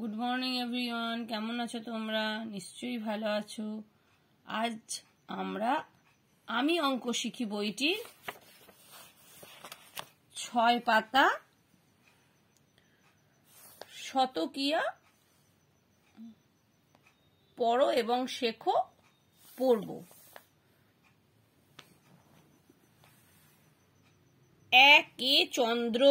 Good morning everyone কেমন আছো তোমরা? নিশ্চয়ই ভালো আছো। আজ আমরা, আমি অঙ্ক শিখি বইটির ছয় পাতা। শতকিয়া, পড়ো এবং শেখো, পড়ব। এক এ চন্দ্র।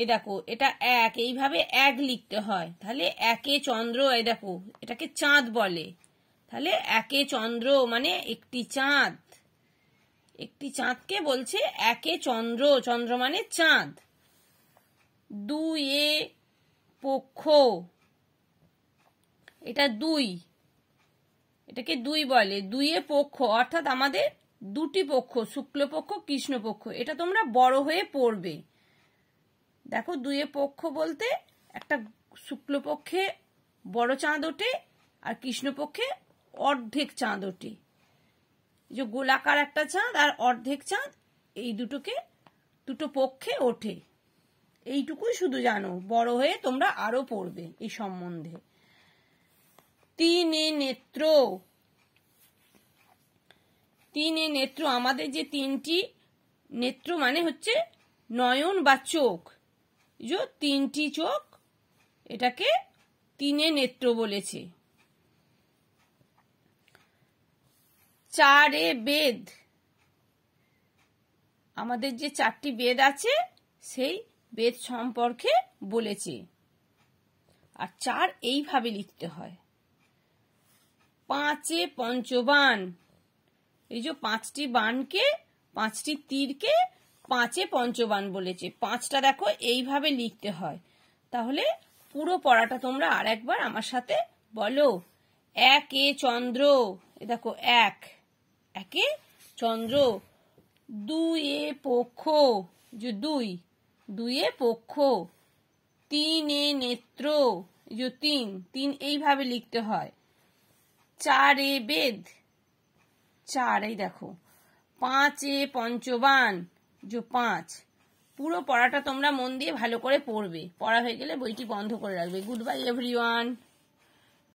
এ দেখো, এটা এক, এইভাবে এক লিখতে হয়। তাহলে একে চন্দ্র, এ দেখো, এটাকে চাঁদ বলে। তাহলে একে চন্দ্র মানে একটি চাঁদ। একটি চাঁদকে বলছে একে চন্দ্র চন্দ্র মানে চাঁদ। দুই এ পক্ষ, এটা দুই। এটাকে দুই বলে দুইয়ে পক্ষ, অর্থাৎ আমাদের দুটি পক্ষ, শুক্লপক্ষ, কৃষ্ণপক্ষ, এটা তোমরা বড় হয়ে পড়বে। দেখো দুয়ে পক্ষ বলতে একটা শুক্লপক্ষে বড় চাঁদ ওঠে আর কৃষ্ণপক্ষে অর্ধেক চাঁদ ওঠে। যে গোলাকার একটা চাঁদ আর অর্ধেক চাঁদ, এই দুটোকে দুটো পক্ষে ওঠে। এইটুকুই শুধু জানো, বড় হয়ে তোমরা আরও পড়বে এই সম্বন্ধে। তিনে নেত্র। তিনে নেত্র, আমাদের যে তিনটি নেত্র মানে হচ্ছে নয়ন বা চোখ। যে তিনটি চোখ এটাকে তিনে নেত্র বলেছে। চারে বেদ। আমাদের যে চারটি বেদ আছে, সেই বেদ সম্পর্কে বলেছে। আর চার এইভাবে লিখতে হয়। পাঁচে পঞ্চবান। এই যে পাঁচটি বানকে পাঁচটি তীরকে পাঁচে পঞ্চবান বলেছে। পাঁচটা দেখো, এইভাবে লিখতে হয়। তাহলে পুরো পড়াটা তোমরা আর একবার আমার সাথে বলো। এক এ চন্দ্র, এ দেখো, এক। একে চন্দ্র দুই এ পক্ষ যে দুই দুই এ পক্ষ, তিন এ নেত্র যে তিন তিন এইভাবে লিখতে হয়। চার এ বেদ চার এই দেখো, পাঁচ এ পঞ্চবান যে পাঁচ। পুরো পড়াটা তোমরা মন দিয়ে ভালো করে পড়বে। পড়া হয়ে গেলে বইটি বন্ধ করে রাখবে। Good bye everyone